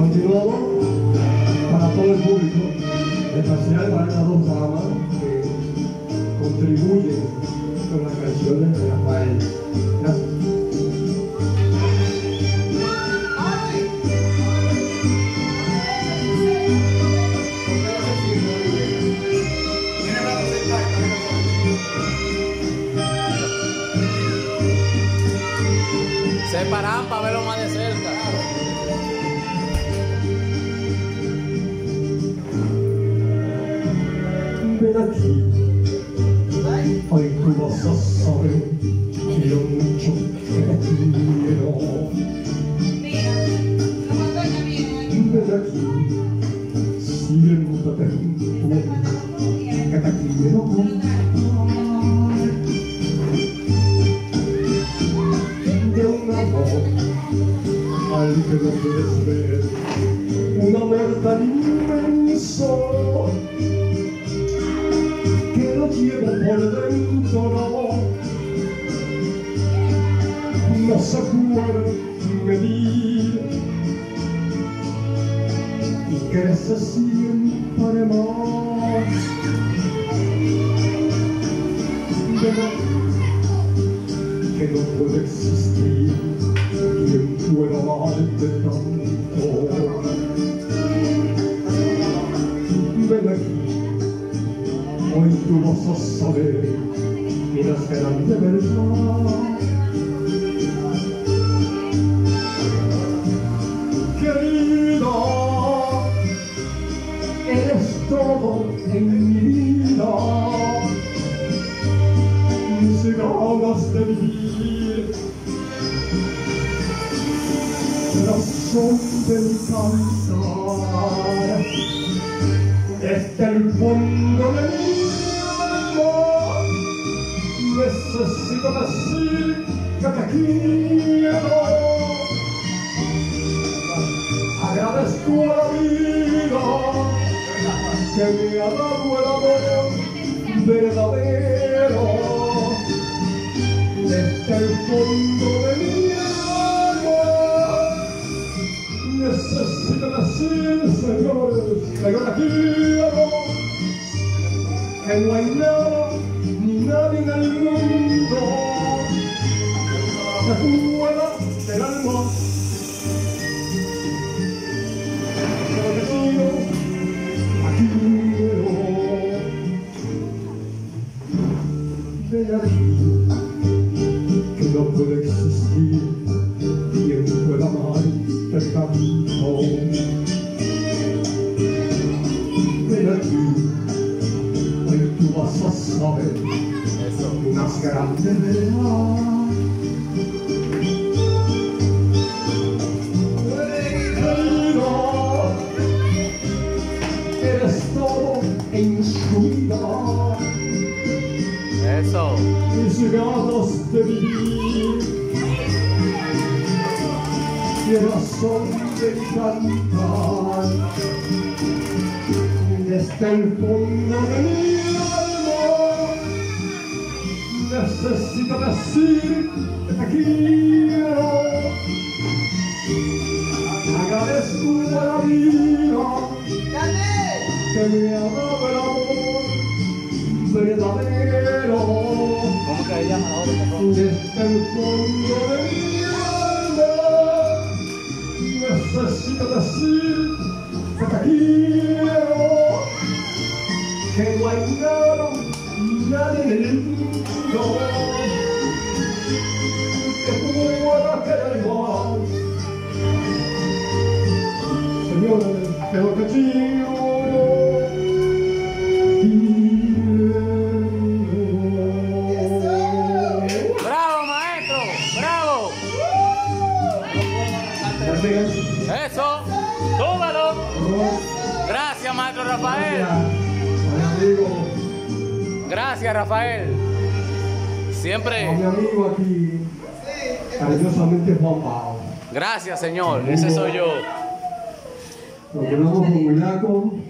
Continuamos para todo el público, en especial para estas dos damas que contribuyen con las canciones de Rafael. Gracias. Se paran para verlo más de cerca. Ven aquí, hoy tú vas a saber que lo mucho que te quiero. Ven aquí, siéntate junto a mí, que te quiero contar. De un amor al que no puedes llevo por dentro no se puede medir. Y crece siempre más. Pero que no puede existir A saber que no serán de verdad. Querida, eres todo en mi vida. Mis ganas de vivir, razón de mi cantar desde el fondo de mi que te quiero. Agradezco a la vida que me ha dado el amor verdadero. Desde el fondo de mi alma necesito decir, señores, yo la quiero, que no hay nada ni nadie en el mundo que sigo, aquí quiero. Ven aquí, que no puede existir quien pueda amarte tanto. Ven aquí, hoy tú vas a saber Querido, eres todo en su vida. Eso. mis ganas de vivir y razón de cantar desde el fondo de mi necesito decir que te quiero. Agradezco a la vida que me ha dado el amor verdadero ¿Cómo que ella desde el fondo de mi alma necesito decir que te quiero. Que no hay nada nadie ¡Bravo, maestro! ¡Bravo! Eso. ¡Súbalo! Gracias, maestro Rafael. Gracias, Rafael. a mi Siempre. amigo aquí, cariñosamente Juan Pao. Gracias, señor. Ese soy yo. Nos quedamos con.